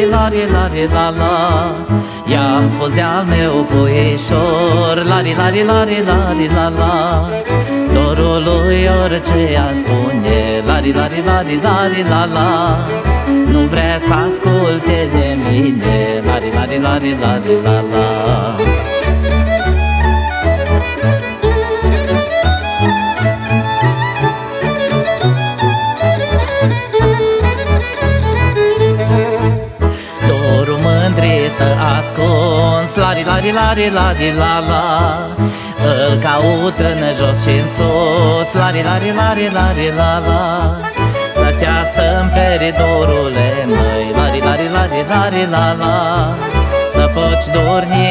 lari la la. I-am spus de-al meu puișor. Lari lari lari lari la la. Dorul lui orice a spune. Lari lari lari lari la la. Nu vrea să asculte de mine. Lari lari lari lari la la ascuns. Lari, lari, lari, lari, la, la Îl caut în jos și în sus. Lari, lari, lari, lari, la, la Să te astâmperi, dorule măi. Lari, lari, lari, lari, la, la. Să poți dormi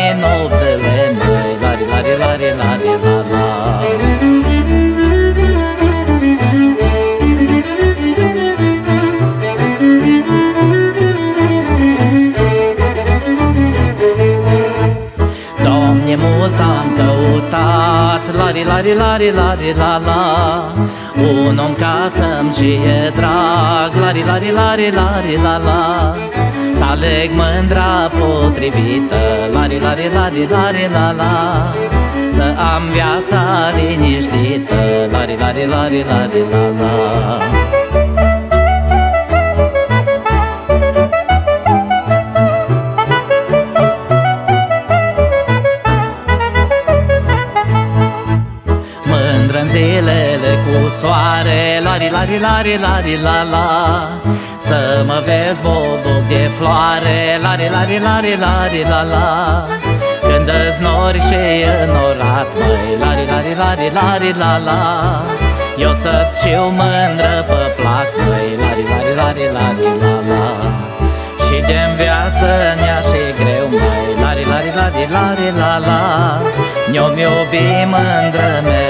Doamne, mult am căutat. Lari, lari, lari, lari, la, la. Un om ca să-mi fie drag. Lari, lari, lari, lari, la, la. Să aleg mândra potrivită. Lari, lari, lari, lari, la, la. Să am viața liniștită. Lari, lari, lari, lari, la, la în zilele cu soare Lari, lari, lari, lari, la, la Să mă vezi boboc de floare Lari, lari, lari, lari, la, la Când îți nori și înorat, măi Lari, lari, lari, lari, la, la Eu să-ți știu mândră pe plac, măi Lari, lari, lari, lari, la, la Și de-n viață nea și greu, măi Lari, lari, lari, lari, la, la Ne-om iubi mândră mereu,